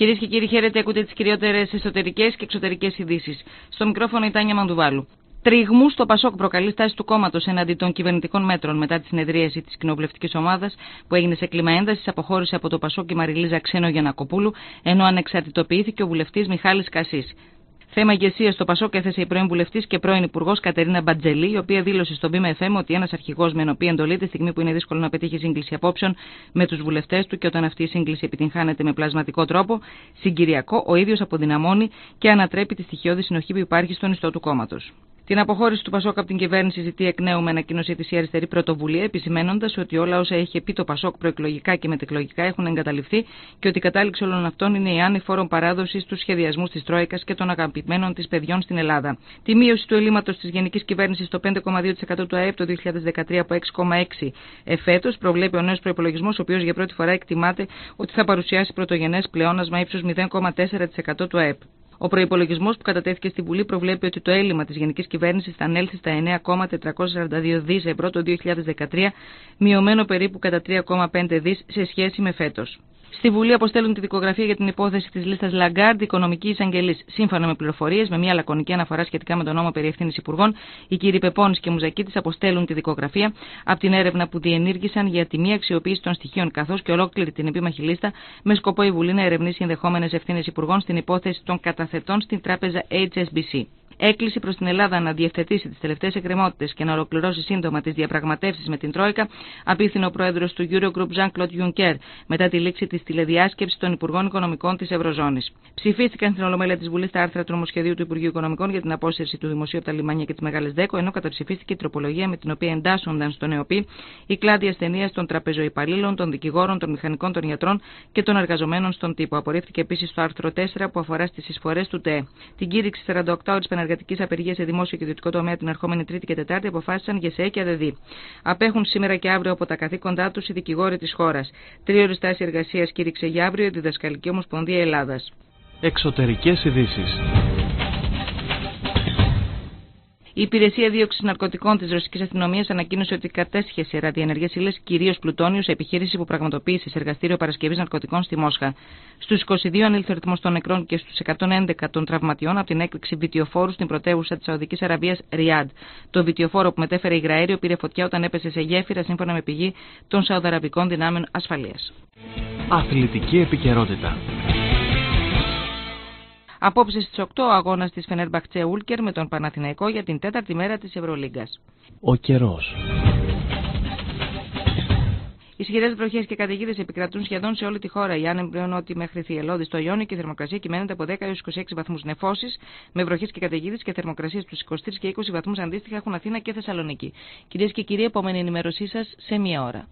Κυρίες και κύριοι, χαίρετε, ακούτε τις κυριότερες εσωτερικές και εξωτερικές ειδήσεις. Στο μικρόφωνο η Τάνια Μανδουβάλου. Τριγμούς στο Πασόκ προκαλεί στάση του κόμματος εναντί των κυβερνητικών μέτρων μετά τη συνεδρίαση της κοινοβουλευτικής ομάδας που έγινε σε κλίμα έντασης. Αποχώρησε από το Πασόκ η Μαριλίζα Ξένο Γιανακοπούλου, ενώ ανεξαρτητοποιήθηκε ο βουλευτής Μιχάλης Κασής. Θέμα ηγεσία στο Πασόκ έθεσε η πρώην βουλευτής και πρώην υπουργός Κατερίνα Μπατζελή, η οποία δήλωσε στον ΠΜΕΦΕΜ ότι ένας αρχηγός με ενωπή εντολή τη στιγμή που είναι δύσκολο να πετύχει σύγκληση απόψεων με τους βουλευτές του και όταν αυτή η σύγκληση επιτυγχάνεται με πλασματικό τρόπο, συγκυριακό, ο ίδιος αποδυναμώνει και ανατρέπει τη στοιχειώδη συνοχή που υπάρχει στον ιστό του κόμματος. Την αποχώρηση του Πασόκ από την κυβέρνηση ζητεί εκ νέου με ανακοίνωσή της η αριστερή πρωτοβουλία, επισημένοντας ότι όλα όσα έχει πει το Πασόκ προεκλογικά και μετεκλογικά έχουν εγκαταληφθεί και ότι η κατάληξη όλων αυτών είναι η άνεφόρον παράδοσης στου σχεδιασμού της Τρόικας και των αγαπημένων της παιδιών στην Ελλάδα. Τη μείωση του ελλείμματος της γενικής κυβέρνησης στο 5,2% του ΑΕΠ το 2013 από 6,6% εφέτος προβλέπει ο νέος προπολογισμό, ο οποίος για πρώτη φορά εκτιμάται ότι θα παρουσιάσει πρωτογενές πλεόνασμα ύψους 0,4% του ΑΕΠ. Ο προπολογισμό που κατατέθηκε στη Βουλή προβλέπει ότι το έλλειμμα της γενικής κυβέρνησης θα ανέλθει στα 9,442 δις ευρώ το 2013, μειωμένο περίπου κατά 3,5 δις σε σχέση με φέτος. Στη Βουλή αποστέλουν τη δικογραφία για την υπόθεση της λίστας Λαγκάρντ, οικονομικής εισαγγελή. Σύμφωνα με πληροφορίες, με μια λακωνική αναφορά σχετικά με τον νόμο περί ευθύνης υπουργών, οι κύριοι Πεπώνης και Μουζακίτης αποστέλουν τη δικογραφία από την έρευνα που διενήργησαν για τη μη αξιοποίηση των στοιχείων καθώς και ολόκληρη την επίμαχη λίστα με σκοπό η Βουλή να ερευνήσει ενδεχόμενες ευθύνες υπουργών στην υπόθεση των καταθετών στην τράπεζα HSBC έκκληση προς την Ελλάδα να διευθετήσει τις τελευταίες εκκρεμότητες και να ολοκληρώσει σύντομα τις διαπραγματεύσεις με την Τρόικα, απίθυνε ο πρόεδρος του Eurogroup Jean-Claude Juncker μετά τη λήξη της τηλεδιάσκεψης των Υπουργών Οικονομικών της Ευρωζώνης. Ψηφίστηκαν στην Ολομέλεια της Βουλής τα άρθρα του νομοσχεδίου του Υπουργείου Οικονομικών για την απόσυρση του δημοσίου από τα λιμάνια και τις μεγάλες δέκο, ενώ καταψηφίστηκε η τροπολογία με την οποία εντάσσονταν στον ΕΟΠΗ η κλάδη ασθενείας των τραπεζοϊπαλλήλων, των δικηγόρων, των μηχανικών, των γιατρών και των εργαζομένων στον τύπο. Απορρίφθηκε επίσης το άρθρο 4 που αφορά στις εισφορές του ΤΕ. Την κήρυξη 48 ώρες εργατικής απεργίας σε δημόσιο και ιδιωτικό τομέα την ερχόμενη Τρίτη και Τετάρτη αποφάσισαν για ΣΕ και ΑΔΕΔΗ. Απέχουν σήμερα και αύριο από τα καθήκοντά τους οι δικηγόροι της χώρας. Τρίωρη στάση εργασίας κήρυξε για αύριο η Διδασκαλική Ομοσπονδία Ελλάδας. Εξωτερικές ειδήσεις. Η Υπηρεσία Δίωξης Ναρκωτικών της Ρωσικής Αστυνομίας ανακοίνωσε ότι κατέσχε σε ραδιενεργές ύλες κυρίως πλουτόνιους σε επιχείρηση που πραγματοποίησε σε εργαστήριο παρασκευής ναρκωτικών στη Μόσχα. Στους 22 ανήλθε ο αριθμό των νεκρών και στους 111 των τραυματιών από την έκρηξη βιτιοφόρου στην πρωτεύουσα της Σαουδικής Αραβίας Ριάντ. Το βιτιοφόρο που μετέφερε υγραέριο πήρε φωτιά όταν έπεσε σε γέφυρα σύμφωνα με πηγή των Σαουδαραβικών δυνάμεων ασφαλείας. Αθλητική επικαιρότητα. Απόψε στις 8 αγώνας της Φενέρμπαχτσε Ούλκερ με τον Παναθηναϊκό για την τέταρτη μέρα της Ευρωλίγκας. Ο καιρός. Ισχυρέ βροχές και καταιγίδες επικρατούν σχεδόν σε όλη τη χώρα. Η άνεμ πλέον ότι μέχρι θυελώδης στο Ιόνιο και η θερμοκρασία κυμαίνεται από 10 έως 26 βαθμούς νεφώσεις, με βροχές και καταιγίδες και θερμοκρασίες του 23 και 20 βαθμούς αντίστοιχα έχουν Αθήνα και Θεσσαλονίκη. Κυρίες και κύριοι, επόμενη ενημέρωσή σας σε μία ώρα.